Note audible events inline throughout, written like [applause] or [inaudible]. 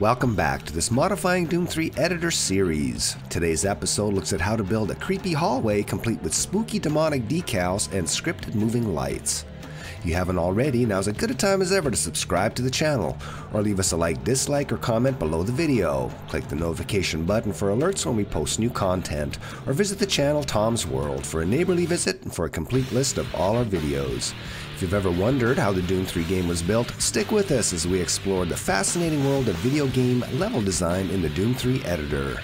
Welcome back to this Modifying Doom 3 editor series. Today's episode looks at how to build a creepy hallway complete with spooky demonic decals and scripted moving lights. If you haven't already, now's as good a time as ever to subscribe to the channel, or leave us a like, dislike, or comment below the video. Click the notification button for alerts when we post new content, or visit the channel Tom's World for a neighborly visit and for a complete list of all our videos. If you've ever wondered how the Doom 3 game was built, stick with us as we explore the fascinating world of video game level design in the Doom 3 editor.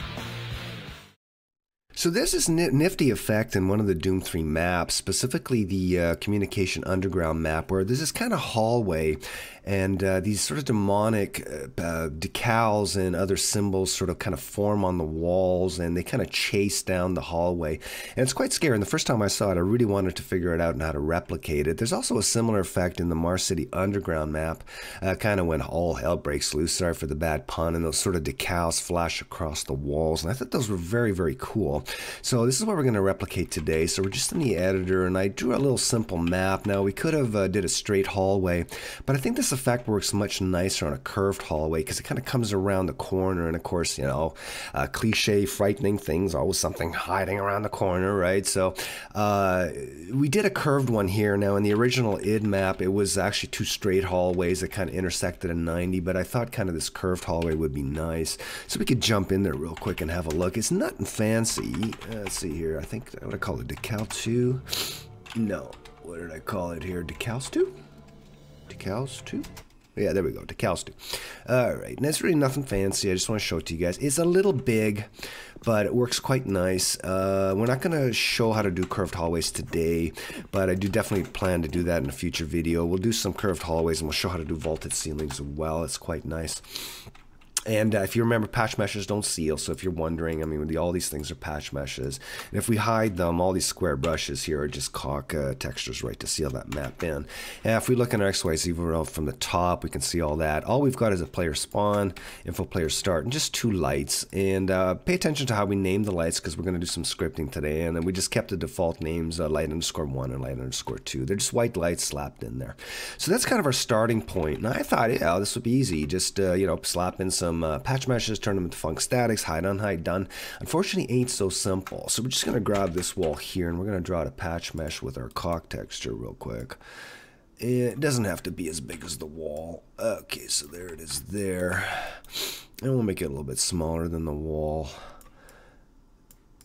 So there's this nifty effect in one of the Doom 3 maps, specifically the uh, Communication Underground map, where there's this kind of hallway and uh, these sort of demonic uh, uh, decals and other symbols sort of kind of form on the walls and they kind of chase down the hallway. And it's quite scary. And the first time I saw it, I really wanted to figure it out and how to replicate it. There's also a similar effect in the Mars City Underground map, uh, kind of when all hell breaks loose. Sorry for the bad pun. And those sort of decals flash across the walls. And I thought those were very, very cool. So this is what we're going to replicate today. So we're just in the editor and I drew a little simple map. Now we could have uh, did a straight hallway, but I think this effect works much nicer on a curved hallway because it kind of comes around the corner. And of course, you know, uh, cliche, frightening things, always something hiding around the corner, right? So uh, we did a curved one here. Now, in the original id map, it was actually two straight hallways that kind of intersected at 90, but I thought kind of this curved hallway would be nice. So we could jump in there real quick and have a look. It's nothing fancy. Uh, let's see here. I think, I call it, decal 2? No. What did I call it here? Decals 2? Decals too. Yeah, there we go, decals too. All right, and it's really nothing fancy. I just want to show it to you guys. It's a little big, but it works quite nice. Uh, we're not going to show how to do curved hallways today, but I do definitely plan to do that in a future video. We'll do some curved hallways, and we'll show how to do vaulted ceilings as well. It's quite nice. And uh, if you remember, patch meshes don't seal. So if you're wondering, I mean, all these things are patch meshes. And if we hide them, all these square brushes here are just caulk uh, textures, right, to seal that map in. And if we look in our XYZ world from the top, we can see all that. All we've got is a player spawn, info player start, and just two lights. And uh, pay attention to how we name the lights because we're going to do some scripting today. And then we just kept the default names, uh, light underscore one and light underscore two. They're just white lights slapped in there. So that's kind of our starting point. And I thought, yeah, this would be easy. Just, uh, you know, slap in some some uh, patch meshes, turn them into func statics, hide on hide done. Unfortunately, ain't so simple. So we're just to grab this wall here and we're to draw a patch mesh with our caulk texture real quick. It doesn't have to be as big as the wall. Okay, so there it is there. And we'll make it a little bit smaller than the wall.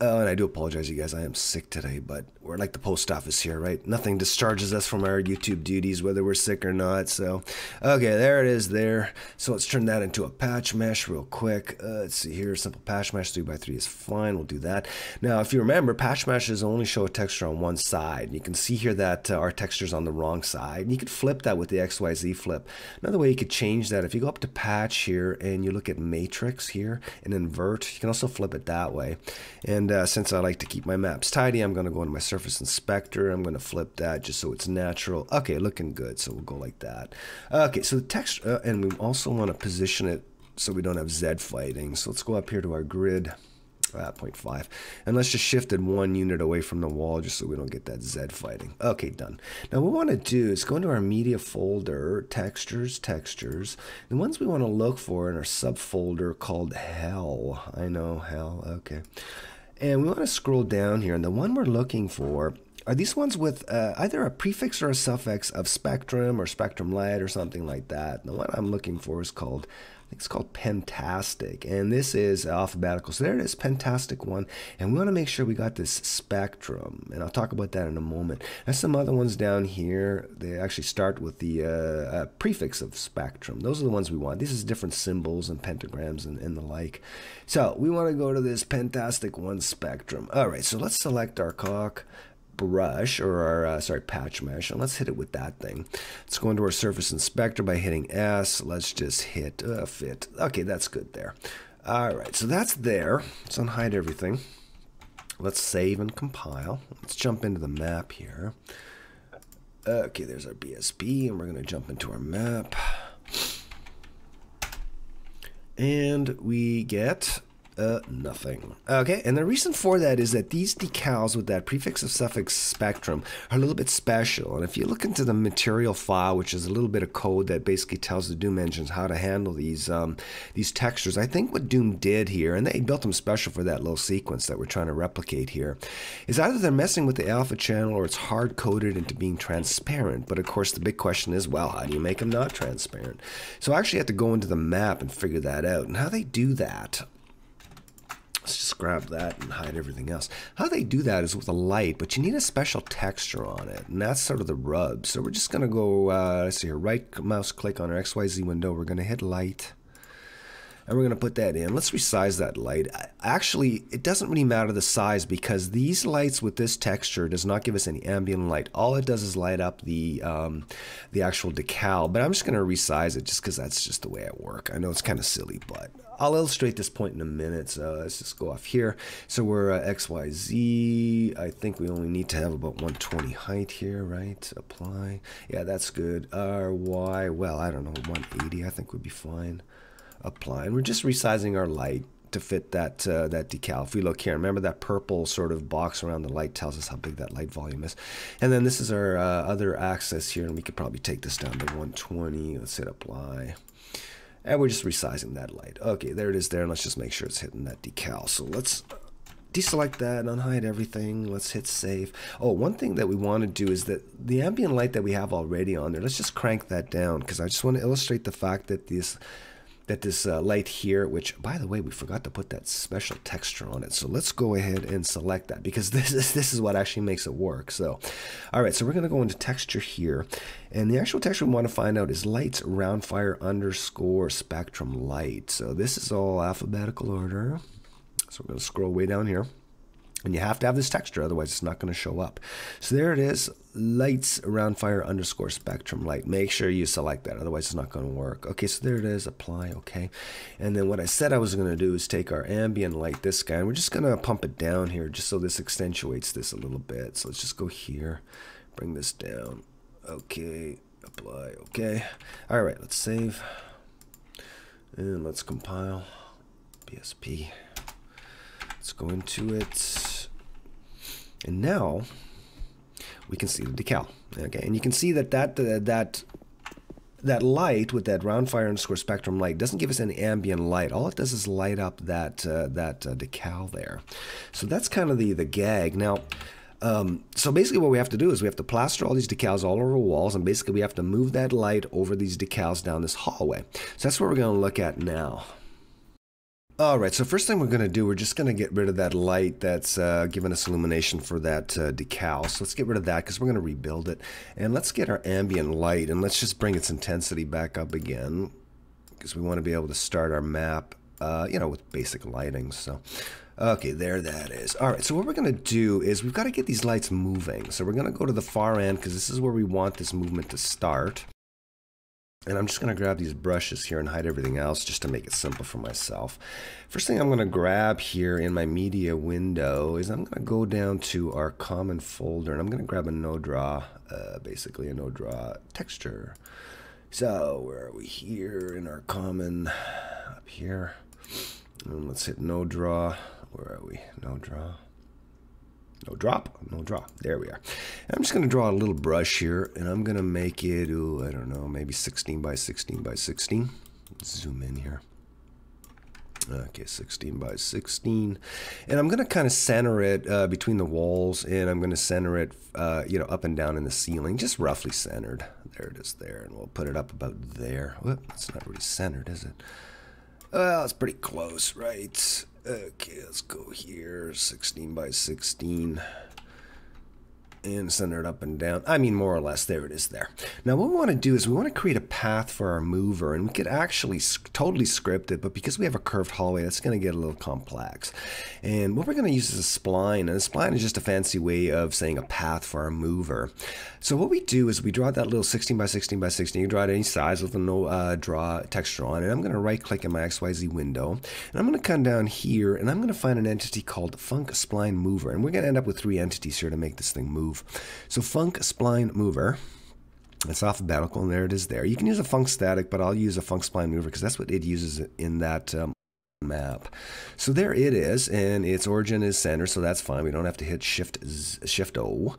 Oh, and I do apologize, you guys. I am sick today, but we're like the post office here, right? Nothing discharges us from our YouTube duties, whether we're sick or not. So, okay, there it is there. So let's turn that into a patch mesh real quick. Uh, let's see here. Simple patch mesh 3x3 is fine. We'll do that. Now, if you remember, patch meshes only show a texture on one side. You can see here that uh, our texture's on the wrong side. And you could flip that with the XYZ flip. Another way you could change that, if you go up to patch here and you look at matrix here and invert, you can also flip it that way. And and uh, since I like to keep my maps tidy, I'm going to go into my surface inspector. I'm going to flip that just so it's natural. Okay, looking good. So we'll go like that. Okay, so the text, uh, and we also want to position it so we don't have Z fighting. So let's go up here to our grid. Uh, 0.5 and let's just shift it one unit away from the wall just so we don't get that Z fighting okay done now what we want to do is go into our media folder textures textures the ones we want to look for in our subfolder called hell I know hell okay and we want to scroll down here, and the one we're looking for are these ones with uh, either a prefix or a suffix of spectrum or spectrum light or something like that. The one I'm looking for is called it's called Pentastic, and this is alphabetical. So there it is, Pentastic one, and we want to make sure we got this spectrum, and I'll talk about that in a moment. There's some other ones down here. They actually start with the uh, uh, prefix of spectrum. Those are the ones we want. These is different symbols and pentagrams and, and the like. So we want to go to this Pentastic one spectrum. All right, so let's select our caulk brush or our uh, sorry patch mesh and let's hit it with that thing. Let's go into our surface inspector by hitting S. Let's just hit uh, fit. Okay that's good there. All right so that's there. Let's unhide everything. Let's save and compile. Let's jump into the map here. Okay there's our BSP and we're gonna jump into our map. And we get Uh, nothing. Okay, and the reason for that is that these decals with that prefix of suffix spectrum are a little bit special. And if you look into the material file, which is a little bit of code that basically tells the Doom engines how to handle these um, these textures, I think what Doom did here, and they built them special for that little sequence that we're trying to replicate here, is either they're messing with the alpha channel or it's hard coded into being transparent. But of course, the big question is, well, how do you make them not transparent? So I actually had to go into the map and figure that out. And how they do that Let's just grab that and hide everything else. How they do that is with a light, but you need a special texture on it, and that's sort of the rub. So we're just going to go, uh, let's see here, right mouse click on our XYZ window. We're going to hit light, and we're going to put that in. Let's resize that light. Actually, it doesn't really matter the size because these lights with this texture does not give us any ambient light. All it does is light up the um, the actual decal, but I'm just going to resize it just because that's just the way I work. I know it's kind of silly, but I'll illustrate this point in a minute. So let's just go off here. So we're uh, XYZ. I think we only need to have about 120 height here, right? Apply. Yeah, that's good. RY, well, I don't know, 180 I think would be fine apply. And we're just resizing our light to fit that uh, that decal. If we look here, remember that purple sort of box around the light tells us how big that light volume is. And then this is our uh, other axis here, and we could probably take this down to 120. Let's hit apply. And we're just resizing that light. Okay, there it is there, and let's just make sure it's hitting that decal. So let's deselect that and unhide everything. Let's hit save. Oh, one thing that we want to do is that the ambient light that we have already on there, let's just crank that down because I just want to illustrate the fact that this that this uh, light here, which by the way, we forgot to put that special texture on it. So let's go ahead and select that because [laughs] this is, this is what actually makes it work. So, all right, so we're gonna go into texture here and the actual texture we wanna find out is lights roundfire underscore spectrum light. So this is all alphabetical order. So we're gonna scroll way down here. And you have to have this texture, otherwise it's not going to show up. So there it is, lights roundfire underscore spectrum light. Make sure you select that, otherwise it's not going to work. Okay, so there it is, apply, okay. And then what I said I was going to do is take our ambient light, this guy, and we're just going to pump it down here just so this accentuates this a little bit. So let's just go here, bring this down. Okay, apply, okay. All right, let's save. And let's compile. BSP. Let's go into it. And now we can see the decal. Okay, and you can see that that uh, that that light with that roundfire underscore spectrum light doesn't give us any ambient light. All it does is light up that uh, that uh, decal there. So that's kind of the the gag. Now. Um, so basically what we have to do is we have to plaster all these decals all over walls and basically we have to move that light over these decals down this hallway. So that's what we're going to look at now. All right, so first thing we're going to do, we're just going to get rid of that light that's uh, giving us illumination for that uh, decal. So let's get rid of that because we're going to rebuild it. And let's get our ambient light and let's just bring its intensity back up again because we want to be able to start our map, uh, you know, with basic lighting. So, okay, there that is. All right, so what we're going to do is we've got to get these lights moving. So we're going to go to the far end because this is where we want this movement to start. And I'm just going to grab these brushes here and hide everything else just to make it simple for myself. First thing I'm going to grab here in my media window is I'm going to go down to our common folder and I'm going to grab a no draw, uh, basically a no draw texture. So where are we here in our common up here? And let's hit no draw. Where are we? No draw. No drop, no draw. There we are. I'm just going to draw a little brush here, and I'm going to make it, ooh, I don't know, maybe 16 by 16 by 16. Zoom in here. Okay, 16 by 16. And I'm going to kind of center it uh, between the walls, and I'm going to center it, uh, you know, up and down in the ceiling, just roughly centered. There it is there, and we'll put it up about there. Whoop, it's not really centered, is it? Well, it's pretty close, right? Okay, let's go here. 16 by 16 and center it up and down. I mean, more or less, there it is there. Now, what we want to do is we want to create a path for our mover, and we could actually totally script it, but because we have a curved hallway, that's going to get a little complex. And what we're going to use is a spline, and a spline is just a fancy way of saying a path for our mover. So what we do is we draw that little 16 by 16 by 16. You can draw it any size with a no uh, draw texture on it. I'm going to right click in my XYZ window, and I'm going to come down here, and I'm going to find an entity called Func Spline Mover, and we're going to end up with three entities here to make this thing move move. So func spline mover. It's alphabetical, and there it is there. You can use a func static, but I'll use a func spline mover because that's what it uses in that um, map. So there it is, and its origin is center, so that's fine. We don't have to hit Shift Shift O.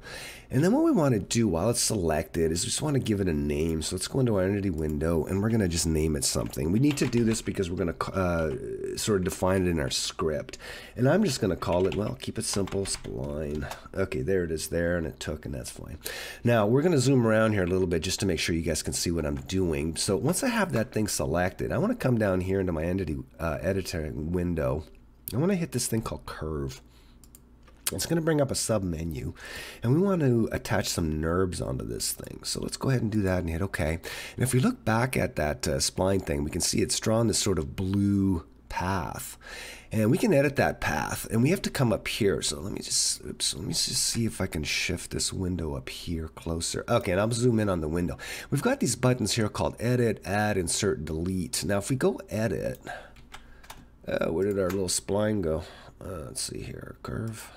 And then what we want to do while it's selected is we just want to give it a name. So let's go into our entity window, and we're going to just name it something. We need to do this because we're going to uh, sort of define it in our script. And I'm just going to call it, well, keep it simple, spline. Okay, there it is there, and it took, and that's fine. Now, we're going to zoom around here a little bit just to make sure you guys can see what I'm doing. So once I have that thing selected, I want to come down here into my entity uh, editor window. I want to hit this thing called curve. It's going to bring up a sub menu and we want to attach some NURBS onto this thing. So let's go ahead and do that and hit OK. And if we look back at that uh, spline thing, we can see it's drawn this sort of blue path. And we can edit that path and we have to come up here. So let me just, oops, let me just see if I can shift this window up here closer. Okay, and I'll zoom in on the window. We've got these buttons here called edit, add, insert, delete. Now if we go edit, uh, where did our little spline go? Uh, let's see here, curve.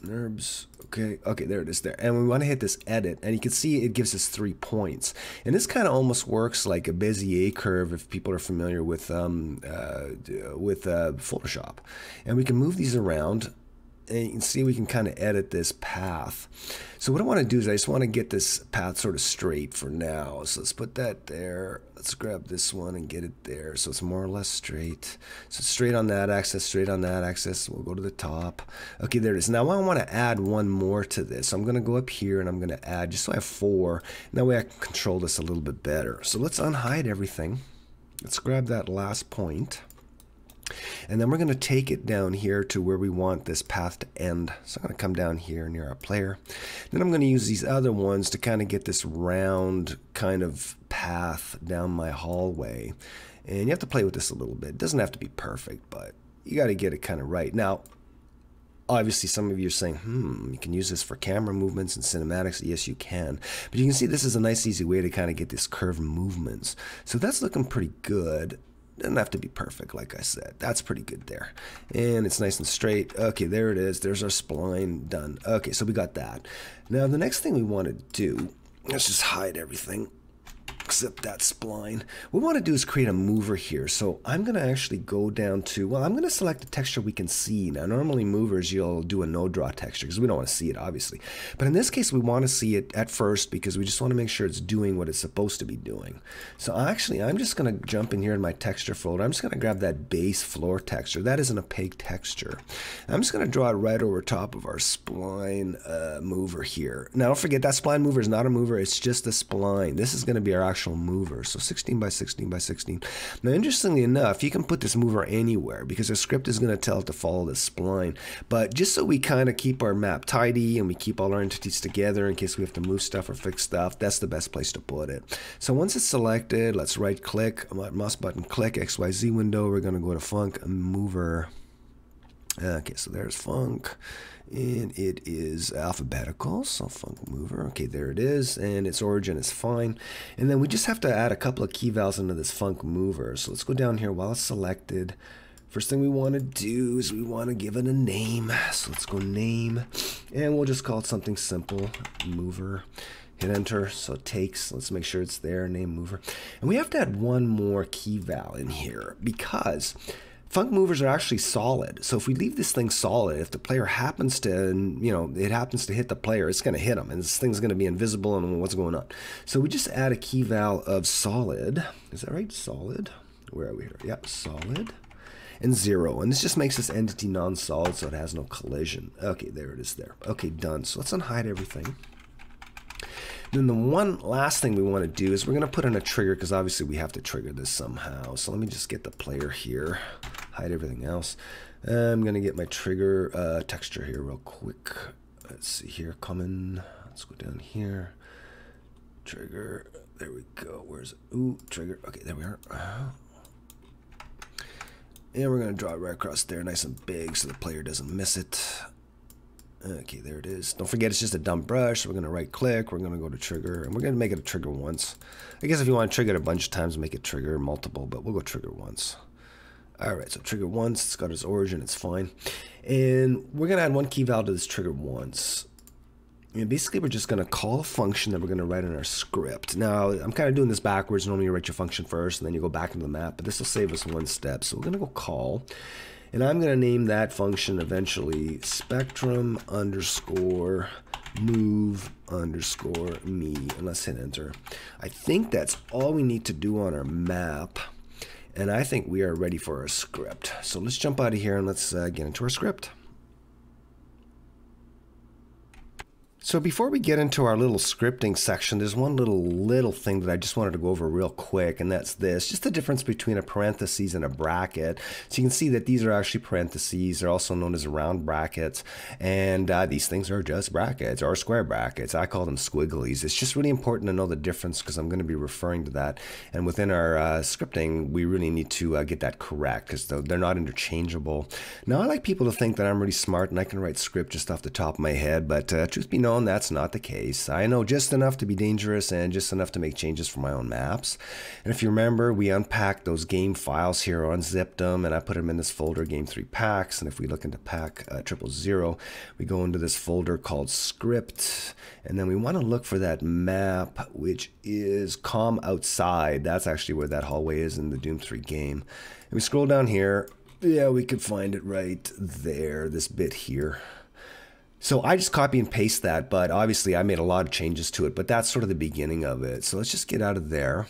NURBS. Okay, okay, there it is there. And we want to hit this edit, and you can see it gives us three points. And this kind of almost works like a Bezier curve if people are familiar with um, uh, with uh, Photoshop. And we can move these around and see we can kind of edit this path. So what I want to do is I just want to get this path sort of straight for now. So let's put that there. Let's grab this one and get it there. So it's more or less straight. So straight on that axis, straight on that axis. We'll go to the top. Okay, there it is. Now I want to add one more to this. So I'm going to go up here and I'm going to add, just so I have four. That way I can control this a little bit better. So let's unhide everything. Let's grab that last point. And then we're going to take it down here to where we want this path to end. So I'm going to come down here near our player. Then I'm going to use these other ones to kind of get this round kind of path down my hallway. And you have to play with this a little bit. It doesn't have to be perfect, but you got to get it kind of right. Now, obviously some of you are saying, hmm, you can use this for camera movements and cinematics. Yes, you can. But you can see this is a nice, easy way to kind of get this curved movements. So that's looking pretty good. Doesn't have to be perfect, like I said. That's pretty good there. And it's nice and straight. Okay, there it is. There's our spline done. Okay, so we got that. Now, the next thing we want to do, let's just hide everything except that spline. What we want to do is create a mover here. So I'm going to actually go down to, well, I'm going to select a texture we can see. Now, normally movers, you'll do a no draw texture because we don't want to see it, obviously. But in this case, we want to see it at first because we just want to make sure it's doing what it's supposed to be doing. So actually, I'm just going to jump in here in my texture folder. I'm just going to grab that base floor texture. That is an opaque texture. I'm just going to draw it right over top of our spline uh, mover here. Now, don't forget that spline mover is not a mover. It's just a spline. This is going to be our actual actual mover. So 16 by 16 by 16. Now, interestingly enough, you can put this mover anywhere because the script is going to tell it to follow the spline. But just so we kind of keep our map tidy and we keep all our entities together in case we have to move stuff or fix stuff, that's the best place to put it. So once it's selected, let's right click, mouse button click, XYZ window. We're going to go to func Mover. Okay, so there's Func and it is alphabetical so func mover. Okay there it is and its origin is fine. And then we just have to add a couple of key into this func mover. So let's go down here while it's selected. First thing we want to do is we want to give it a name. So let's go name and we'll just call it something simple mover. Hit enter so it takes. Let's make sure it's there name mover. And we have to add one more key val in here because Func movers are actually solid. So if we leave this thing solid, if the player happens to, you know, it happens to hit the player, it's going to hit them, and this thing's going to be invisible and what's going on. So we just add a key val of solid. Is that right? Solid. Where are we here? Yep, solid. And zero. And this just makes this entity non-solid so it has no collision. Okay, there it is there. Okay, done. So let's unhide everything. Then the one last thing we want to do is we're going to put in a trigger because obviously we have to trigger this somehow. So let me just get the player here, hide everything else. I'm going to get my trigger uh, texture here real quick. Let's see here, coming. Let's go down here. Trigger. There we go. Where's it? Ooh, trigger. Okay, there we are. And we're going to draw it right across there, nice and big so the player doesn't miss it. Okay, there it is. Don't forget it's just a dumb brush. We're going to right click. We're going to go to trigger and we're going to make it a trigger once. I guess if you want to trigger it a bunch of times, make it trigger multiple, but we'll go trigger once. All right, so trigger once. It's got its origin. It's fine. And we're going to add one key value to this trigger once. And basically, we're just going to call a function that we're going to write in our script. Now, I'm kind of doing this backwards. Normally, you write your function first, and then you go back into the map. But this will save us one step. So we're going to go call. And I'm going to name that function eventually spectrum underscore move underscore me. And let's hit enter. I think that's all we need to do on our map. And I think we are ready for our script. So let's jump out of here and let's uh, get into our script. So before we get into our little scripting section, there's one little little thing that I just wanted to go over real quick, and that's this. Just the difference between a parentheses and a bracket. So you can see that these are actually parentheses. They're also known as round brackets, and uh, these things are just brackets or square brackets. I call them squigglies. It's just really important to know the difference because I'm going to be referring to that. And within our uh, scripting, we really need to uh, get that correct because they're not interchangeable. Now, I like people to think that I'm really smart and I can write script just off the top of my head, but uh, truth be known, known that's not the case. I know just enough to be dangerous and just enough to make changes for my own maps. And if you remember, we unpacked those game files here, unzipped them, and I put them in this folder, Game 3 Packs. And if we look into pack uh, triple zero, we go into this folder called Script, and then we want to look for that map, which is Comm Outside. That's actually where that hallway is in the Doom 3 game. And we scroll down here. Yeah, we could find it right there, this bit here. So I just copy and paste that, but obviously I made a lot of changes to it, but that's sort of the beginning of it. So let's just get out of there.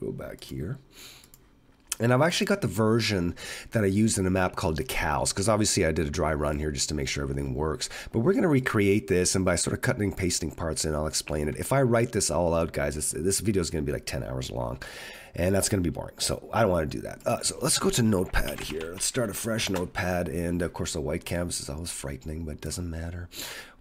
Go back here. And I've actually got the version that I used in a map called Decals, because obviously I did a dry run here just to make sure everything works. But we're going to recreate this, and by sort of cutting and pasting parts in, I'll explain it. If I write this all out, guys, this video is going to be like 10 hours long, and that's going to be boring. So I don't want to do that. Uh, so let's go to Notepad here. Let's start a fresh Notepad, and of course the white canvas is always frightening, but it doesn't matter.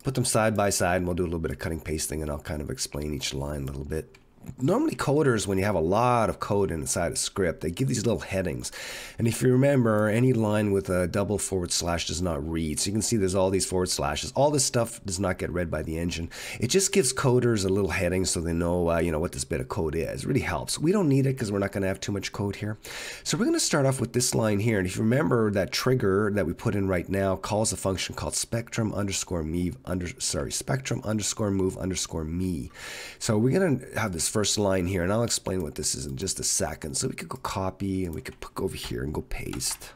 Put them side by side, and we'll do a little bit of cutting pasting, and I'll kind of explain each line a little bit normally coders, when you have a lot of code inside a script, they give these little headings. And if you remember, any line with a double forward slash does not read. So you can see there's all these forward slashes. All this stuff does not get read by the engine. It just gives coders a little heading so they know, uh, you know, what this bit of code is. It really helps. We don't need it because we're not going to have too much code here. So we're going to start off with this line here. And if you remember, that trigger that we put in right now calls a function called spectrum underscore move under, sorry, spectrum underscore move underscore me. So we're going to have this first line here, and I'll explain what this is in just a second. So we could go copy, and we could go over here and go paste.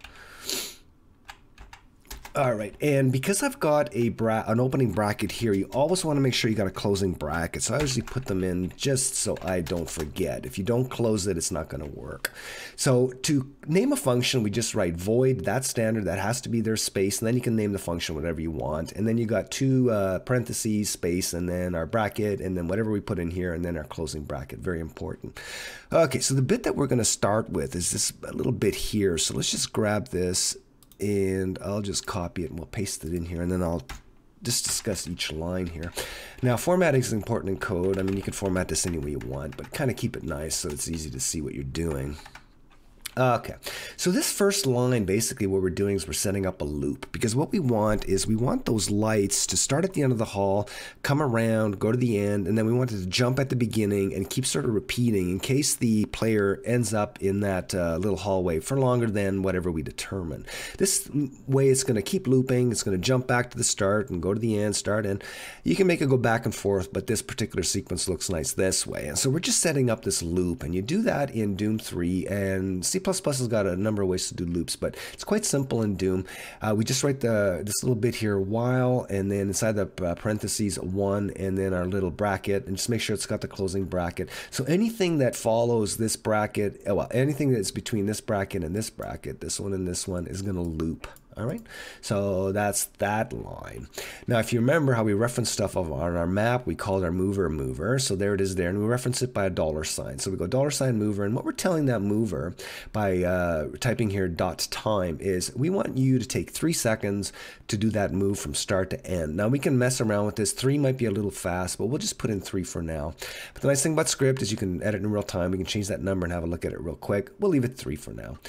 All right, and because I've got a bra an opening bracket here, you always want to make sure you got a closing bracket. So I usually put them in just so I don't forget. If you don't close it, it's not going to work. So to name a function, we just write void, that's standard, that has to be their space, and then you can name the function whatever you want. And then you got two uh, parentheses, space, and then our bracket, and then whatever we put in here, and then our closing bracket, very important. Okay, so the bit that we're going to start with is this little bit here. So let's just grab this and I'll just copy it and we'll paste it in here and then I'll just discuss each line here. Now, formatting is important in code. I mean, you can format this any way you want, but kind of keep it nice so it's easy to see what you're doing. Okay, so this first line, basically what we're doing is we're setting up a loop because what we want is we want those lights to start at the end of the hall, come around, go to the end, and then we want it to jump at the beginning and keep sort of repeating in case the player ends up in that uh, little hallway for longer than whatever we determine. This way it's going to keep looping, it's going to jump back to the start and go to the end, start in. You can make it go back and forth, but this particular sequence looks nice this way. And so we're just setting up this loop, and you do that in Doom 3 and C++ has got a number of ways to do loops, but it's quite simple in Doom. Uh, we just write the this little bit here, while, and then inside the uh, parentheses, one, and then our little bracket, and just make sure it's got the closing bracket. So anything that follows this bracket, uh, well, anything that's between this bracket and this bracket, this one and this one, is going to loop. All right, so that's that line. Now, if you remember how we reference stuff on our map, we called our mover mover. So there it is there, and we reference it by a dollar sign. So we go dollar sign mover, and what we're telling that mover by uh, typing here dot time is we want you to take three seconds to do that move from start to end. Now we can mess around with this. Three might be a little fast, but we'll just put in three for now. But the nice thing about script is you can edit in real time. We can change that number and have a look at it real quick. We'll leave it three for now.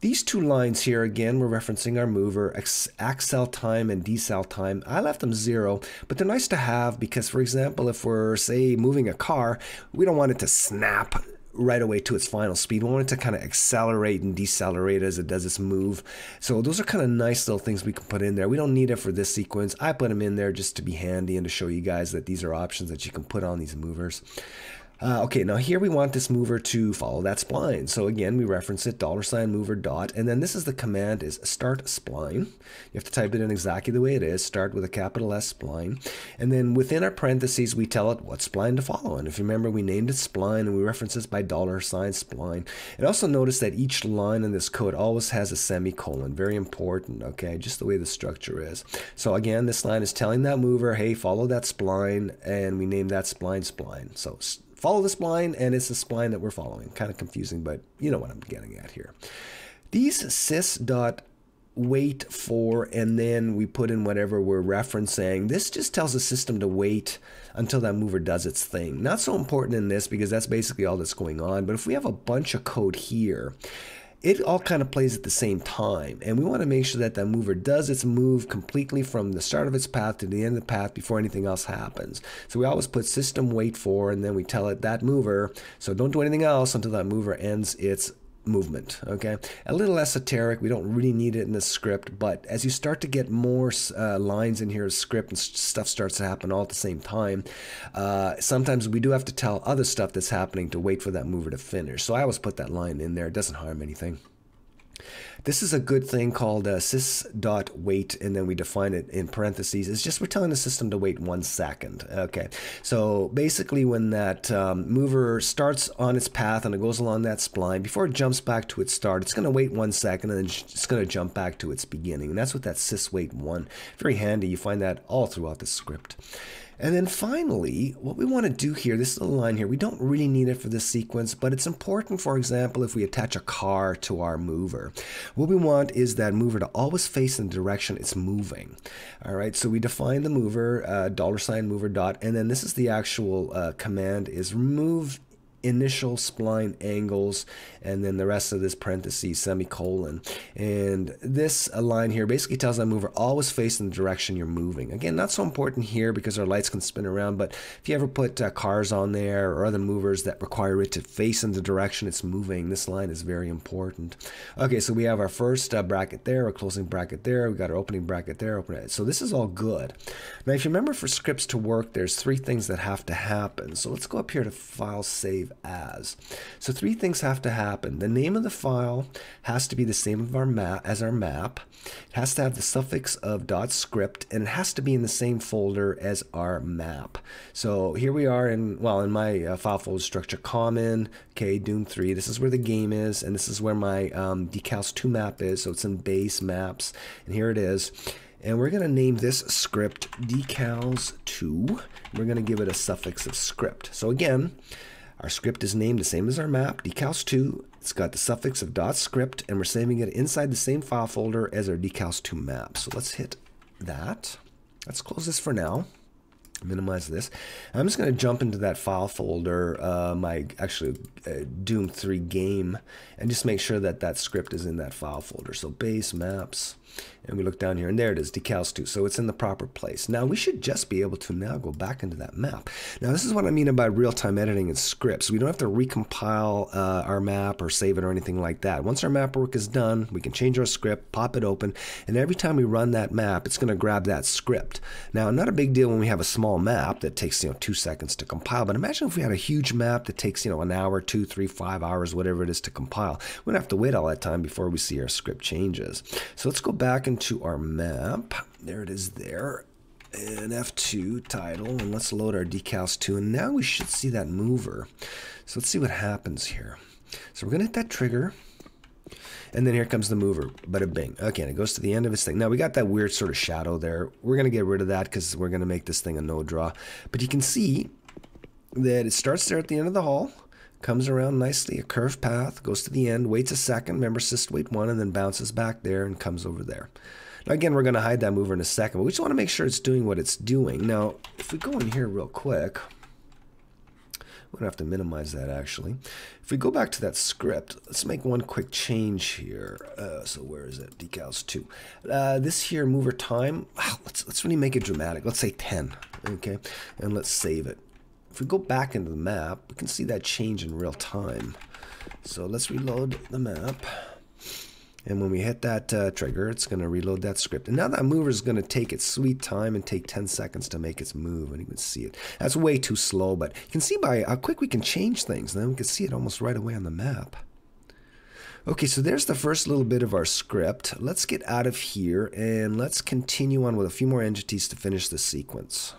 These two lines here, again, we're referencing our mover, accel time and decel time. I left them zero, but they're nice to have because, for example, if we're, say, moving a car, we don't want it to snap right away to its final speed. We want it to kind of accelerate and decelerate as it does its move. So those are kind of nice little things we can put in there. We don't need it for this sequence. I put them in there just to be handy and to show you guys that these are options that you can put on these movers. Uh, okay, now here we want this mover to follow that spline. So again, we reference it, dollar sign mover dot, and then this is the command is start spline. You have to type it in exactly the way it is, start with a capital S spline. And then within our parentheses, we tell it what spline to follow. And if you remember, we named it spline and we reference this by dollar sign spline. And also notice that each line in this code always has a semicolon, very important, okay, just the way the structure is. So again, this line is telling that mover, hey, follow that spline, and we name that spline spline. So follow the spline, and it's the spline that we're following. Kind of confusing, but you know what I'm getting at here. These sys dot wait for, and then we put in whatever we're referencing. This just tells the system to wait until that mover does its thing. Not so important in this because that's basically all that's going on. But if we have a bunch of code here, it all kind of plays at the same time. And we want to make sure that that mover does its move completely from the start of its path to the end of the path before anything else happens. So we always put system wait for, and then we tell it that mover. So don't do anything else until that mover ends its movement. Okay, a little esoteric. We don't really need it in the script, but as you start to get more uh, lines in here as script and stuff starts to happen all at the same time, uh, sometimes we do have to tell other stuff that's happening to wait for that mover to finish. So I always put that line in there. It doesn't harm anything. This is a good thing called uh, sys.wait, and then we define it in parentheses. It's just we're telling the system to wait one second. Okay, so basically when that um, mover starts on its path and it goes along that spline, before it jumps back to its start, it's going to wait one second and then it's going to jump back to its beginning. And that's what that syswait one. Very handy. You find that all throughout the script. And then finally, what we want to do here, this is little line here, we don't really need it for this sequence, but it's important, for example, if we attach a car to our mover. What we want is that mover to always face in the direction it's moving. All right, so we define the mover, uh, dollar sign mover dot, and then this is the actual uh, command is remove initial spline angles and then the rest of this parenthesis semicolon. And this line here basically tells that mover always face in the direction you're moving. Again not so important here because our lights can spin around but if you ever put uh, cars on there or other movers that require it to face in the direction it's moving this line is very important. Okay so we have our first uh, bracket there our closing bracket there we got our opening bracket there open it. so this is all good. Now if you remember for scripts to work there's three things that have to happen. So let's go up here to file save as. So three things have to happen. The name of the file has to be the same of our map as our map. It has to have the suffix of .script and it has to be in the same folder as our map. So here we are in, well, in my uh, file folder structure, common, okay, Doom 3. This is where the game is and this is where my um, decals 2 map is. So it's in base maps and here it is. And we're going to name this script decals2. We're going to give it a suffix of script. So again, our script is named the same as our map, decals2. It's got the suffix of .script, and we're saving it inside the same file folder as our decals2 map. So let's hit that. Let's close this for now. Minimize this. I'm just going to jump into that file folder, uh, my actually uh, Doom 3 game, and just make sure that that script is in that file folder. So base maps, and we look down here and there it is decals 2 so it's in the proper place. Now we should just be able to now go back into that map. Now this is what I mean about real-time editing in scripts. We don't have to recompile uh, our map or save it or anything like that. Once our map work is done we can change our script pop it open and every time we run that map it's going to grab that script. Now not a big deal when we have a small map that takes you know two seconds to compile but imagine if we had a huge map that takes you know an hour two three five hours whatever it is to compile. We don't have to wait all that time before we see our script changes. So let's go back into our map. There it is there. And F2 title, and let's load our decals 2. And now we should see that mover. So let's see what happens here. So we're going to hit that trigger. And then here comes the mover, bada bing. Okay, and it goes to the end of its thing. Now we got that weird sort of shadow there. We're going to get rid of that because we're going to make this thing a no draw. But you can see that it starts there at the end of the hall comes around nicely, a curved path, goes to the end, waits a second, remember sys wait one, and then bounces back there and comes over there. Now again, we're going to hide that mover in a second, but we just want to make sure it's doing what it's doing. Now, if we go in here real quick, we're going to have to minimize that actually. If we go back to that script, let's make one quick change here. Uh, so where is it? Decals 2. Uh, this here, mover time, let's, let's really make it dramatic. Let's say 10, okay? And let's save it. If we go back into the map, we can see that change in real time. So let's reload the map. And when we hit that uh, trigger, it's going to reload that script. And now that mover is going to take its sweet time and take 10 seconds to make its move. And you can see it. That's way too slow, but you can see by how quick we can change things. Then we can see it almost right away on the map. Okay, so there's the first little bit of our script. Let's get out of here and let's continue on with a few more entities to finish the sequence.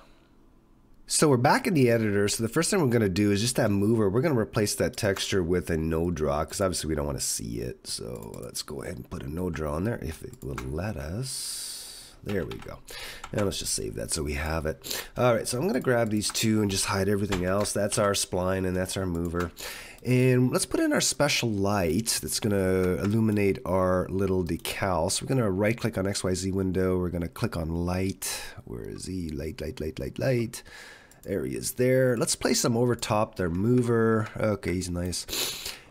So we're back in the editor. So the first thing we're going to do is just that mover. We're going to replace that texture with a no draw because obviously we don't want to see it. So let's go ahead and put a no draw on there if it will let us. There we go. And let's just save that so we have it. All right, so I'm going to grab these two and just hide everything else. That's our spline and that's our mover. And let's put in our special light that's going to illuminate our little decal. So we're going to right click on XYZ window. We're going to click on light. Where is he? Light, light, light, light, light areas there. Let's place them over top their mover. Okay, he's nice.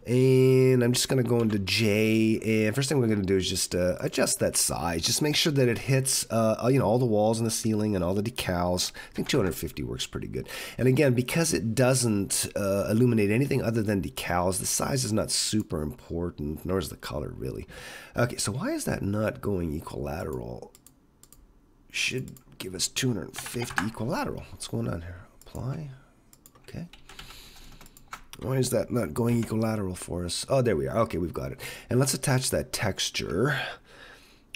And I'm just going to go into J. And first thing we're going to do is just uh, adjust that size. Just make sure that it hits, uh, you know, all the walls and the ceiling and all the decals. I think 250 works pretty good. And again, because it doesn't uh, illuminate anything other than decals, the size is not super important, nor is the color really. Okay, so why is that not going equilateral? Should give us 250 equilateral. What's going on here? Apply. Okay. Why is that not going equilateral for us? Oh, there we are. Okay, we've got it. And let's attach that texture,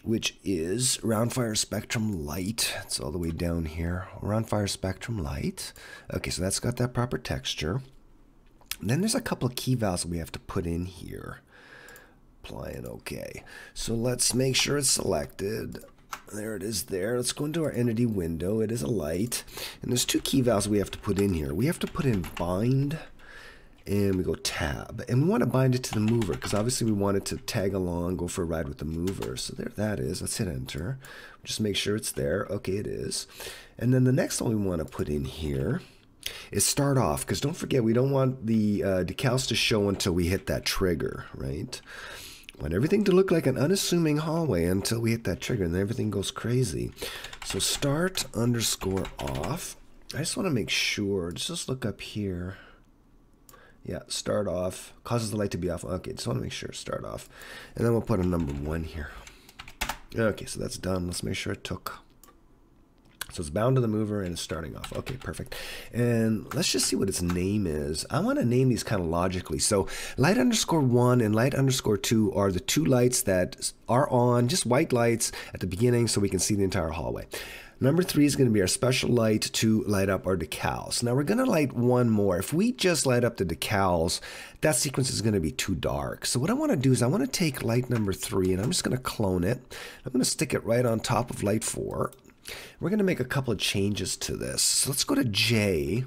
which is Roundfire Spectrum Light. It's all the way down here. Roundfire Spectrum Light. Okay, so that's got that proper texture. And then there's a couple of key values we have to put in here. Apply and OK. So let's make sure it's selected. There it is there. Let's go into our entity window. It is a light. And there's two key values we have to put in here. We have to put in bind and we go tab. And we want to bind it to the mover because obviously we want it to tag along, go for a ride with the mover. So there that is. Let's hit enter. Just make sure it's there. Okay, it is. And then the next one we want to put in here is start off because don't forget we don't want the uh, decals to show until we hit that trigger, right? Want everything to look like an unassuming hallway until we hit that trigger and then everything goes crazy. So start underscore off. I just want to make sure, just look up here. Yeah, start off, causes the light to be off. Okay, just want to make sure, start off. And then we'll put a number one here. Okay, so that's done. Let's make sure it took so it's bound to the mover and it's starting off. Okay, perfect. And let's just see what its name is. I want to name these kind of logically. So light underscore one and light underscore two are the two lights that are on, just white lights at the beginning so we can see the entire hallway. Number three is going to be our special light to light up our decals. Now we're going to light one more. If we just light up the decals, that sequence is going to be too dark. So what I want to do is I want to take light number three and I'm just going to clone it. I'm going to stick it right on top of light four. We're going to make a couple of changes to this. So let's go to J,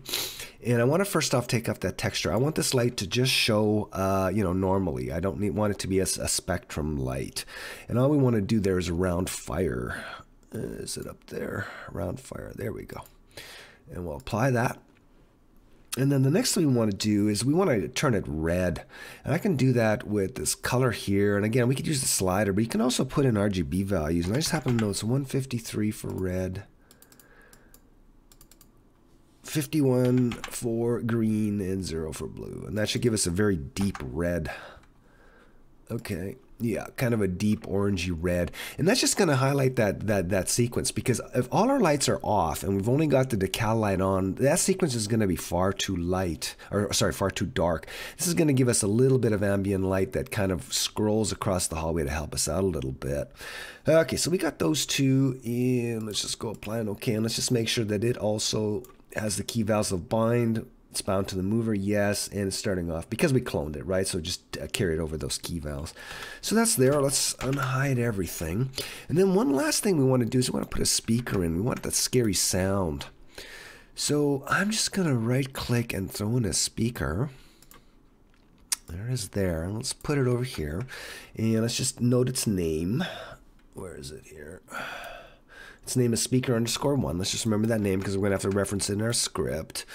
and I want to first off take off that texture. I want this light to just show, uh, you know, normally. I don't need, want it to be a, a spectrum light. And all we want to do there is round fire. Uh, is it up there? Round fire. There we go. And we'll apply that. And then the next thing we want to do is we want to turn it red. And I can do that with this color here. And again, we could use the slider, but you can also put in RGB values. And I just happen to know it's 153 for red, 51 for green, and 0 for blue. And that should give us a very deep red. Okay yeah, kind of a deep orangey red. And that's just going to highlight that, that, that sequence because if all our lights are off and we've only got the decal light on, that sequence is going to be far too light, or sorry, far too dark. This is going to give us a little bit of ambient light that kind of scrolls across the hallway to help us out a little bit. Okay, so we got those two in. let's just go apply an OK and let's just make sure that it also has the key values of bind, it's bound to the mover, yes, and it's starting off because we cloned it, right? So just uh, carry it over those key values. So that's there. Let's unhide everything. And then one last thing we want to do is we want to put a speaker in. We want that scary sound. So I'm just going to right click and throw in a speaker. There it is there. Let's put it over here. And let's just note its name. Where is it here? Its name is speaker underscore one. Let's just remember that name because we're going to have to reference it in our script.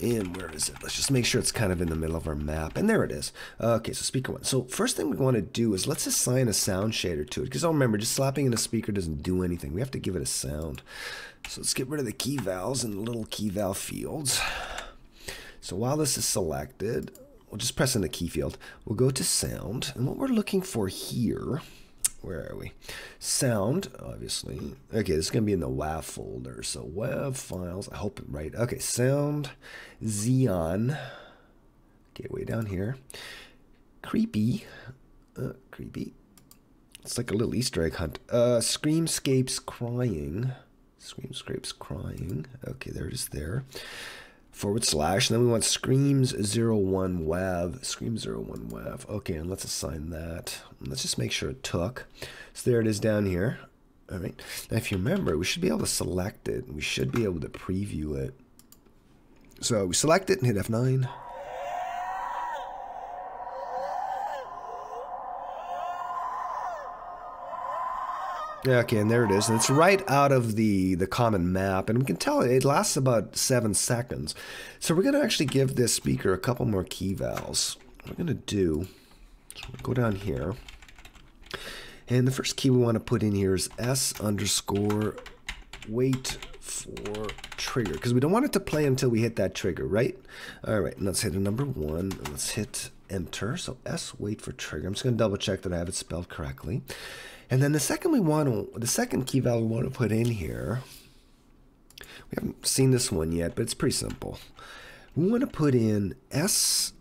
And where is it? Let's just make sure it's kind of in the middle of our map. And there it is. Okay, so speaker one. So first thing we want to do is let's assign a sound shader to it. Because don't remember, just slapping in a speaker doesn't do anything. We have to give it a sound. So let's get rid of the key values and the little key valve fields. So while this is selected, we'll just press in the key field. We'll go to sound, and what we're looking for here, where are we? Sound, obviously. Okay, this is going to be in the WAV folder. So WAV files, I hope right. Okay, sound, Xeon. Okay, way down here. Creepy. Uh, creepy. It's like a little Easter egg hunt. Uh, Screamscapes crying. Screamscapes crying. Okay, there it is there forward slash, and then we want screams 01 wev, scream 01 wev. Okay, and let's assign that. Let's just make sure it took. So there it is down here. All right. Now, if you remember, we should be able to select it. We should be able to preview it. So we select it and hit F9. Okay, and there it is. And it's right out of the, the common map. And we can tell it lasts about seven seconds. So we're going to actually give this speaker a couple more key values. What we're going to do, so go down here. And the first key we want to put in here is S underscore wait for trigger. Because we don't want it to play until we hit that trigger, right? All right, let's hit a number one. Let's hit enter. So S wait for trigger. I'm just going to double check that I have it spelled correctly. And then the second we want to, the second key value we want to put in here, we haven't seen this one yet, but it's pretty simple. We want to put in S,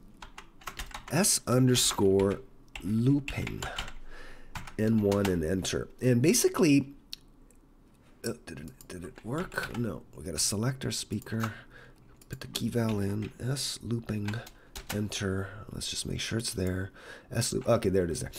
S underscore looping, N1 and enter. And basically, uh, did, it, did it work? No, we got to select our speaker, put the key val in, S looping, enter. Let's just make sure it's there. S loop, okay, there it is there.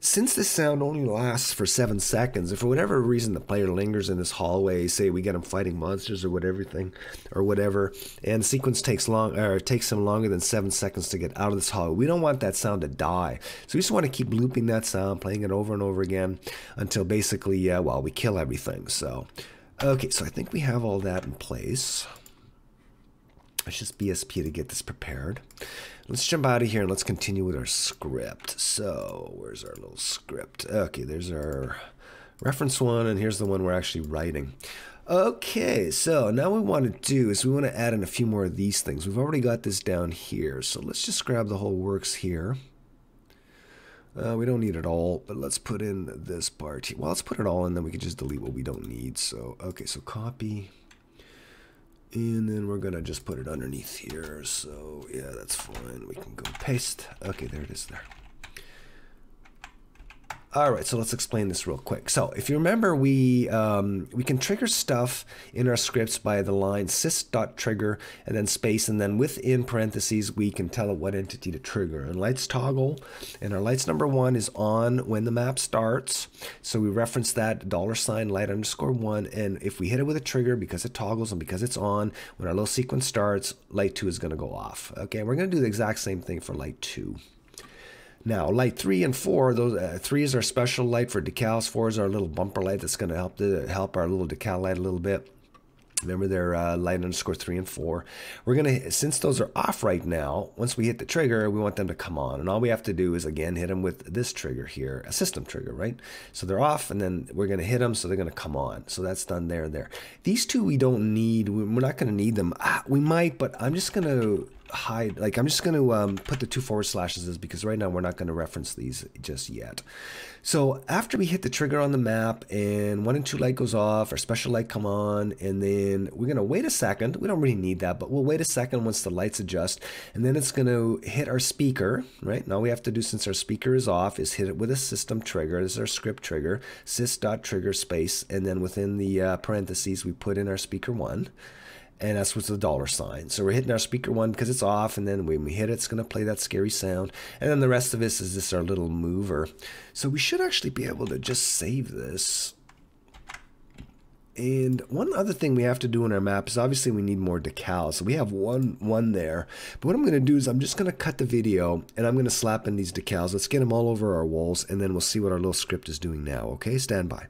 Since this sound only lasts for seven seconds, if for whatever reason the player lingers in this hallway, say we get him fighting monsters or whatever thing, or whatever, and the sequence takes long or takes him longer than seven seconds to get out of this hallway, we don't want that sound to die. So we just want to keep looping that sound, playing it over and over again until basically, uh, well, we kill everything. So, okay, so I think we have all that in place. Let's just BSP to get this prepared. Let's jump out of here and let's continue with our script. So, where's our little script? Okay, there's our reference one, and here's the one we're actually writing. Okay, so now we want to do is we want to add in a few more of these things. We've already got this down here, so let's just grab the whole works here. Uh, we don't need it all, but let's put in this part. Well, let's put it all in, then we can just delete what we don't need. So, okay, so copy. And then we're to just put it underneath here. So yeah, that's fine. We can go paste. Okay, there it is there. All right, so let's explain this real quick. So if you remember, we um, we can trigger stuff in our scripts by the line sys.trigger and then space, and then within parentheses, we can tell it what entity to trigger. And lights toggle, and our lights number one is on when the map starts. So we reference that dollar sign light underscore one, and if we hit it with a trigger because it toggles and because it's on, when our little sequence starts, light two is going to go off. Okay, we're going to do the exact same thing for light two. Now, light three and four, those uh, three is our special light for decals. Four is our little bumper light that's going to help the help our little decal light a little bit. Remember they're uh, light underscore three and four. We're gonna since those are off right now. Once we hit the trigger, we want them to come on, and all we have to do is again hit them with this trigger here, a system trigger, right? So they're off, and then we're gonna hit them, so they're gonna come on. So that's done there and there. These two we don't need. We're not gonna need them. Ah, we might, but I'm just gonna hide like I'm just going to um, put the two forward slashes is because right now we're not going to reference these just yet. So after we hit the trigger on the map and one and two light goes off, our special light come on, and then we're going to wait a second. We don't really need that, but we'll wait a second once the lights adjust, and then it's going to hit our speaker, right? Now we have to do, since our speaker is off, is hit it with a system trigger. This is our script trigger, sys.trigger space, and then within the uh, parentheses, we put in our speaker one and that's what's the dollar sign. So we're hitting our speaker one because it's off, and then when we hit it, it's going to play that scary sound. And then the rest of this is just our little mover. So we should actually be able to just save this. And one other thing we have to do in our map is obviously we need more decals. So we have one one there. But what I'm going to do is I'm just going to cut the video and I'm going to slap in these decals. Let's get them all over our walls and then we'll see what our little script is doing now. Okay, stand by.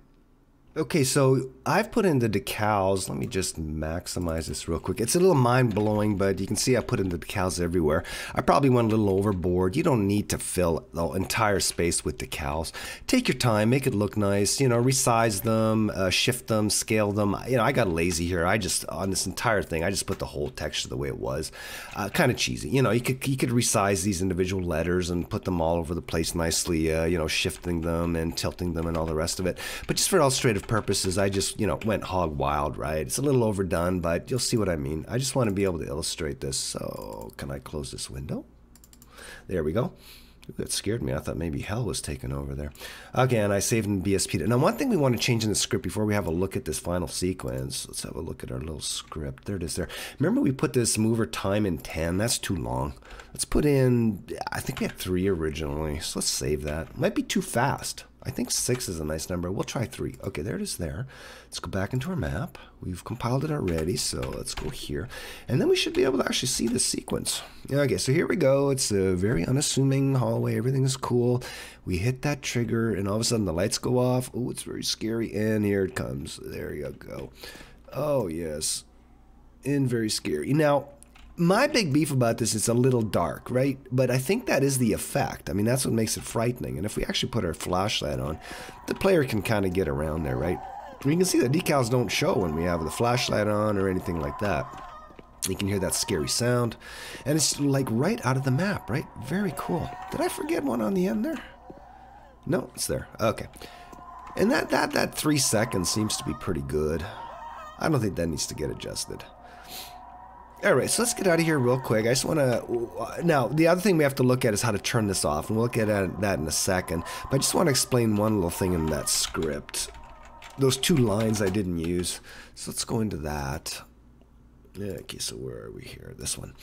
Okay, so I've put in the decals. Let me just maximize this real quick. It's a little mind blowing, but you can see I put in the decals everywhere. I probably went a little overboard. You don't need to fill the entire space with decals. Take your time, make it look nice. You know, resize them, uh, shift them, scale them. You know, I got lazy here. I just on this entire thing, I just put the whole texture the way it was. Uh, kind of cheesy. You know, you could you could resize these individual letters and put them all over the place nicely. Uh, you know, shifting them and tilting them and all the rest of it. But just for illustrative purposes, I just, you know, went hog wild, right? It's a little overdone, but you'll see what I mean. I just want to be able to illustrate this. So can I close this window? There we go. That scared me. I thought maybe hell was taken over there. Again, I saved in BSP. Now, one thing we want to change in the script before we have a look at this final sequence. Let's have a look at our little script. There it is there. Remember we put this mover time in 10? That's too long. Let's put in, I think we had 3 originally. So let's save that. Might be too fast. I think six is a nice number. We'll try three. Okay, there it is there. Let's go back into our map. We've compiled it already, so let's go here. And then we should be able to actually see the sequence. Okay, so here we go. It's a very unassuming hallway. Everything is cool. We hit that trigger, and all of a sudden the lights go off. Oh, it's very scary. And here it comes. There you go. Oh, yes. And very scary. Now, my big beef about this is a little dark, right? But I think that is the effect. I mean, that's what makes it frightening. And if we actually put our flashlight on, the player can kind of get around there, right? We can see the decals don't show when we have the flashlight on or anything like that. You can hear that scary sound. And it's like right out of the map, right? Very cool. Did I forget one on the end there? No, it's there. Okay. And that, that, that three seconds seems to be pretty good. I don't think that needs to get adjusted. All right, so let's get out of here real quick. I just want to. Now, the other thing we have to look at is how to turn this off, and we'll look at uh, that in a second. But I just want to explain one little thing in that script. Those two lines I didn't use. So let's go into that. Okay, so where are we here? This one.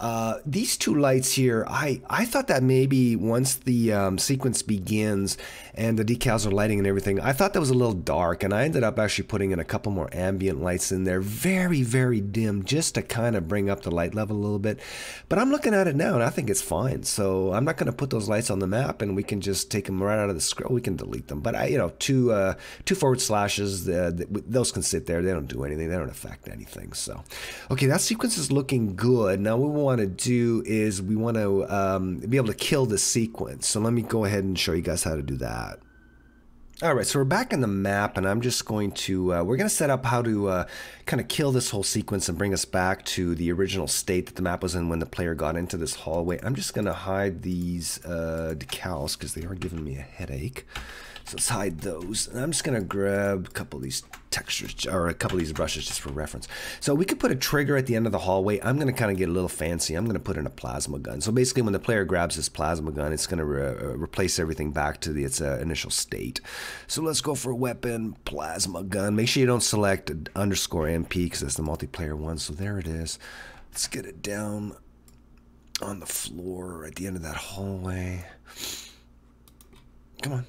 Uh, these two lights here, I, I thought that maybe once the um, sequence begins and the decals are lighting and everything, I thought that was a little dark, and I ended up actually putting in a couple more ambient lights in there, very, very dim, just to kind of bring up the light level a little bit. But I'm looking at it now, and I think it's fine. So I'm not going to put those lights on the map, and we can just take them right out of the script. We can delete them. But I, you know, two uh, two forward slashes, uh, those can sit there. They don't do anything. They don't affect anything. So, okay, that sequence is looking good. Now what we want to do is we want to um, be able to kill the sequence. So let me go ahead and show you guys how to do that. All right, so we're back in the map, and I'm just going to, uh, we're going to set up how to uh, kind of kill this whole sequence and bring us back to the original state that the map was in when the player got into this hallway. I'm just going to hide these uh, decals because they are giving me a headache. So let's hide those. And I'm just going to grab a couple of these textures, or a couple of these brushes just for reference. So we could put a trigger at the end of the hallway. I'm going to kind of get a little fancy. I'm going to put in a plasma gun. So basically when the player grabs this plasma gun, it's going to re uh, replace everything back to the, its uh, initial state. So let's go for weapon, plasma gun. Make sure you don't select underscore MP because that's the multiplayer one. So there it is. Let's get it down on the floor at the end of that hallway. Come on,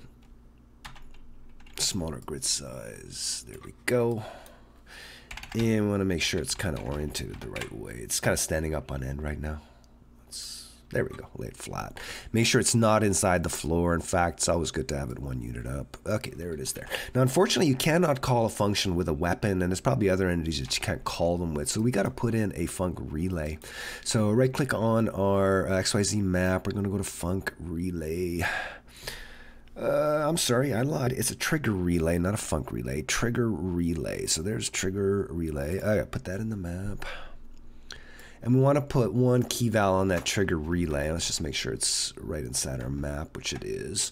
smaller grid size. There we go. And we want to make sure it's kind of oriented the right way. It's kind of standing up on end right now. There we go, lay it flat. Make sure it's not inside the floor. In fact, it's always good to have it one unit up. Okay, there it is there. Now, unfortunately, you cannot call a function with a weapon, and there's probably other entities that you can't call them with. So we got to put in a func relay. So right click on our XYZ map. We're going to go to func relay. Uh, I'm sorry, I lied. It's a trigger relay, not a func relay. Trigger relay. So there's trigger relay. I put that in the map. And we want to put one key on that trigger relay. Let's just make sure it's right inside our map, which it is.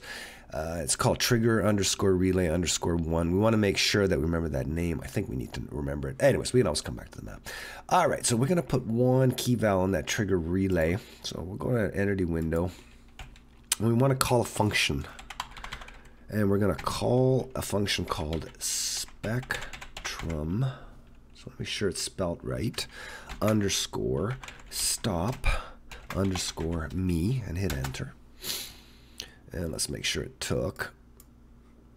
Uh, it's called trigger underscore relay underscore one. We want to make sure that we remember that name. I think we need to remember it. Anyways, we can always come back to the map. All right, so we're going to put one key on that trigger relay. So we'll go to an entity window. And we want to call a function and we're going to call a function called spectrum. So let me make sure it's spelled right. Underscore stop underscore me and hit enter. And let's make sure it took.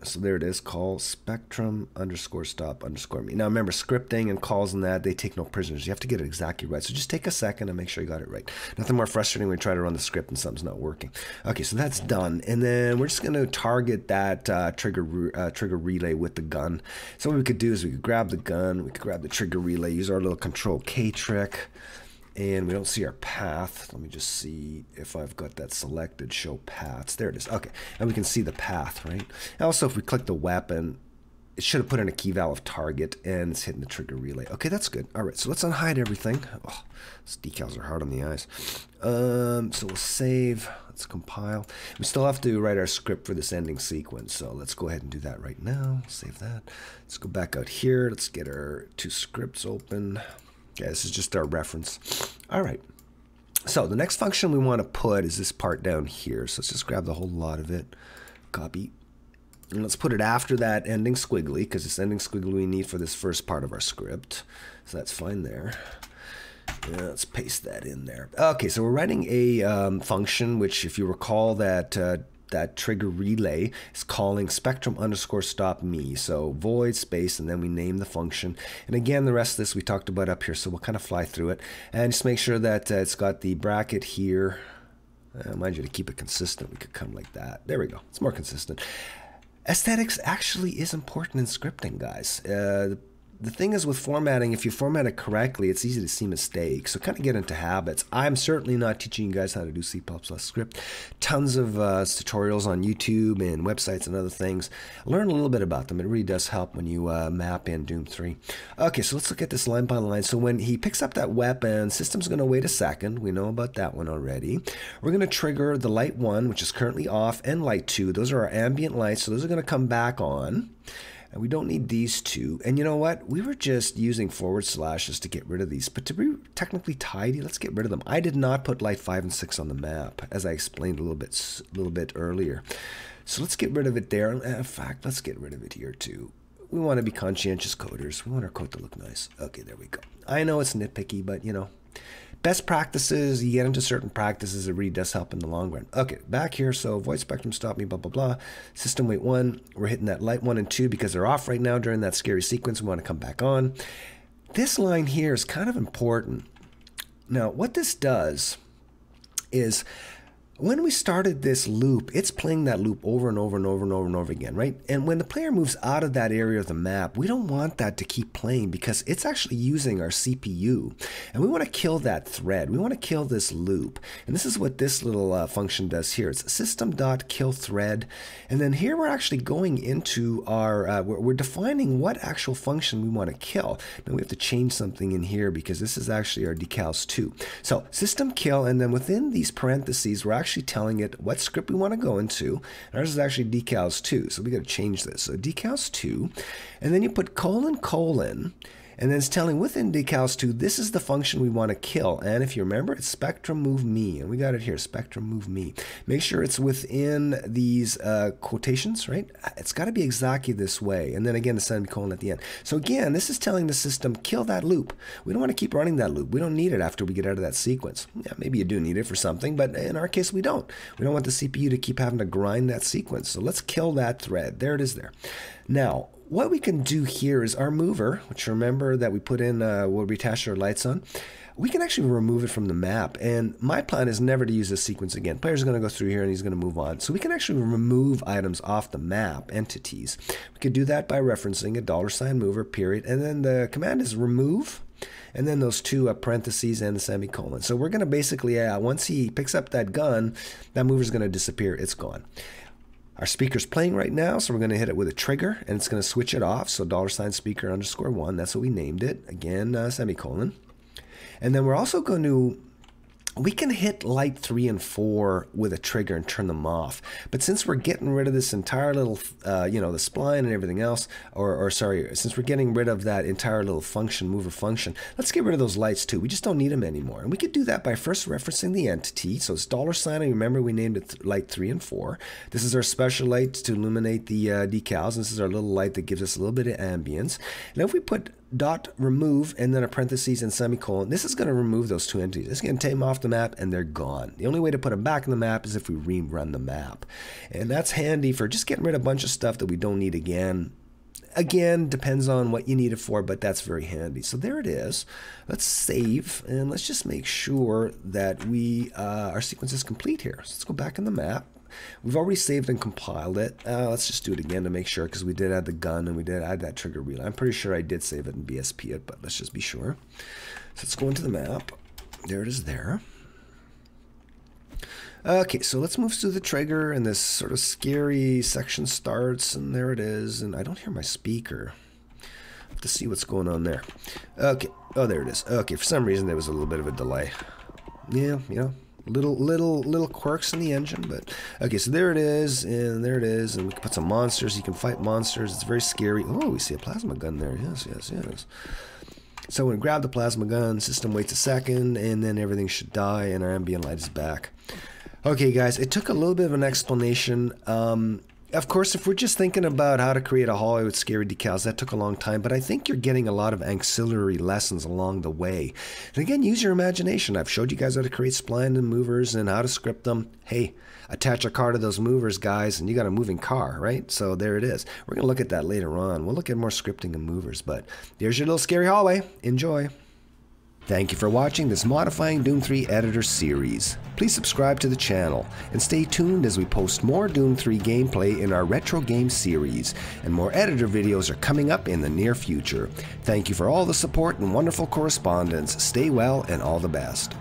So there it is, call spectrum underscore stop underscore me. Now remember, scripting and calls and that, they take no prisoners. You have to get it exactly right. So just take a second and make sure you got it right. Nothing more frustrating when you try to run the script and something's not working. Okay, so that's done. And then we're just going to target that uh, trigger, uh, trigger relay with the gun. So what we could do is we could grab the gun, we could grab the trigger relay, use our little control K trick and we don't see our path. Let me just see if I've got that selected, show paths. There it is. Okay, and we can see the path, right? And also, if we click the weapon, it should have put in a key value of target, and it's hitting the trigger relay. Okay, that's good. All right, so let's unhide everything. Oh, these decals are hard on the eyes. Um, so we'll save. Let's compile. We still have to write our script for this ending sequence, so let's go ahead and do that right now. Save that. Let's go back out here. Let's get our two scripts open. Okay, this is just our reference. All right. So the next function we want to put is this part down here. So let's just grab the whole lot of it, copy, and let's put it after that ending squiggly because it's ending squiggly we need for this first part of our script. So that's fine there. Yeah, let's paste that in there. Okay, so we're writing a um, function which, if you recall, that uh, that trigger relay is calling spectrum underscore stop me. So void space, and then we name the function. And again, the rest of this we talked about up here, so we'll kind of fly through it. And just make sure that uh, it's got the bracket here. Uh, mind you, to keep it consistent, we could come like that. There we go. It's more consistent. Aesthetics actually is important in scripting, guys. Uh, the thing is with formatting, if you format it correctly, it's easy to see mistakes. So kind of get into habits. I'm certainly not teaching you guys how to do C++ script. Tons of uh, tutorials on YouTube and websites and other things. Learn a little bit about them. It really does help when you uh, map in Doom 3. Okay, so let's look at this line by line. So when he picks up that weapon, system's going to wait a second. We know about that one already. We're going to trigger the light 1, which is currently off, and light 2. Those are our ambient lights, so those are going to come back on. And we don't need these two. And you know what? We were just using forward slashes to get rid of these. But to be technically tidy, let's get rid of them. I did not put light 5 and 6 on the map, as I explained a little bit, a little bit earlier. So let's get rid of it there. In fact, let's get rid of it here too. We want to be conscientious coders. We want our code to look nice. Okay, there we go. I know it's nitpicky, but you know, best practices, you get into certain practices, it really does help in the long run. Okay, back here, so void spectrum stop me, blah, blah, blah. System wait one, we're hitting that light one and two because they're off right now during that scary sequence. We want to come back on. This line here is kind of important. Now, what this does is when we started this loop, it's playing that loop over and over and over and over and over again, right? And when the player moves out of that area of the map, we don't want that to keep playing because it's actually using our CPU. And we want to kill that thread. We want to kill this loop. And this is what this little uh, function does here. It's system.killThread. And then here we're actually going into our, uh, we're, we're defining what actual function we want to kill. Now we have to change something in here because this is actually our decals too. So system kill, and then within these parentheses, we're actually actually telling it what script we want to go into. And ours is actually decals 2, so we got to change this. So decals 2, and then you put colon colon, and then it's telling within decals 2, this is the function we want to kill. And if you remember, it's spectrum move me. And we got it here, spectrum move me. Make sure it's within these uh, quotations, right? It's got to be exactly this way. And then again, the semicolon at the end. So again, this is telling the system, kill that loop. We don't want to keep running that loop. We don't need it after we get out of that sequence. Yeah, maybe you do need it for something, but in our case, we don't. We don't want the CPU to keep having to grind that sequence. So let's kill that thread. There it is there. Now, what we can do here is our mover, which remember that we put in uh, where we our lights on, we can actually remove it from the map. And my plan is never to use this sequence again. Player's going to go through here and he's going to move on. So we can actually remove items off the map, entities. We could do that by referencing a dollar sign mover, period. And then the command is remove and then those two uh, parentheses and the semicolon. So we're going to basically, uh, once he picks up that gun, that mover is going to disappear. It's gone. Our speaker's playing right now, so we're going to hit it with a trigger, and it's going to switch it off. So dollar sign speaker underscore one, that's what we named it. Again, uh, semicolon. And then we're also going to we can hit light three and four with a trigger and turn them off. But since we're getting rid of this entire little, uh, you know, the spline and everything else, or, or sorry, since we're getting rid of that entire little function, mover function, let's get rid of those lights too. We just don't need them anymore. And we could do that by first referencing the entity. So it's dollar sign, and remember we named it light three and four. This is our special light to illuminate the uh, decals. This is our little light that gives us a little bit of ambience. Now if we put dot remove and then a parentheses and semicolon. This is going to remove those two entities. It's going to take them off the map and they're gone. The only way to put them back in the map is if we rerun the map. And that's handy for just getting rid of a bunch of stuff that we don't need again. Again, depends on what you need it for, but that's very handy. So there it is. Let's save and let's just make sure that we uh, our sequence is complete here. So let's go back in the map. We've already saved and compiled it. Uh, let's just do it again to make sure because we did add the gun and we did add that trigger relay. I'm pretty sure I did save it and BSP it, but let's just be sure. So let's go into the map. There it is there. Okay, so let's move to the trigger and this sort of scary section starts and there it is. And I don't hear my speaker. to see what's going on there. Okay, oh, there it is. Okay, for some reason there was a little bit of a delay. Yeah, you know, little little little quirks in the engine but okay so there it is and there it is and we can put some monsters you can fight monsters it's very scary. Oh we see a plasma gun there yes yes yes. So we grab the plasma gun system waits a second and then everything should die and our ambient light is back. Okay guys it took a little bit of an explanation um, of course, if we're just thinking about how to create a hallway with scary decals, that took a long time, but I think you're getting a lot of ancillary lessons along the way. And again, use your imagination. I've showed you guys how to create spline and movers and how to script them. Hey, attach a car to those movers, guys, and you got a moving car, right? So there it is. We're going to look at that later on. We'll look at more scripting and movers, but there's your little scary hallway. Enjoy. Thank you for watching this Modifying Doom 3 Editor series. Please subscribe to the channel and stay tuned as we post more Doom 3 gameplay in our retro game series, and more editor videos are coming up in the near future. Thank you for all the support and wonderful correspondence. Stay well and all the best.